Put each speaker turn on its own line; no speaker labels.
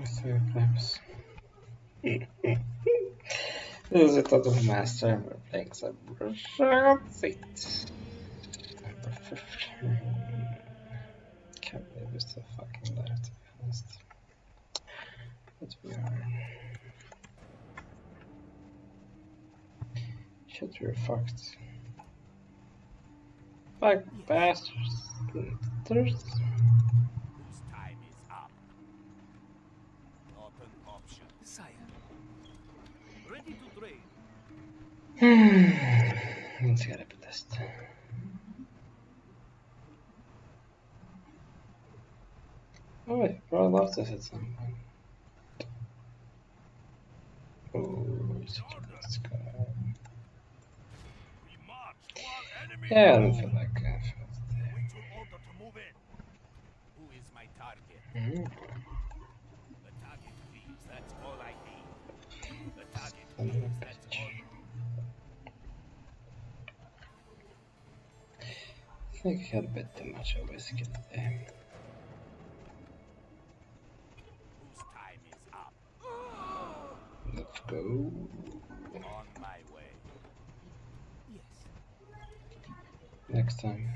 This is a total master and we're playing some shots it. Can't believe we're still fucking there to be honest. But we are. Shit, we're fucked. Fuck bastards.
Open option. Sire. Ready to trade.
Let's get a test. Oh wait, bro, I love at some point. Oh, such a nice guy.
We march while enemy
Yeah, I don't feel like uh, I feel
Wait to move in. Who is my target?
Mhm.
The
I think I had a bit too much of whiskey today.
Whose time is up?
Let's go.
On my way.
Next time.